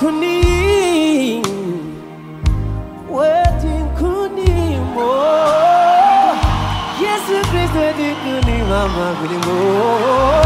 kuni waiting kuni mo. Yesu Kristo di kuni mama kuni mo.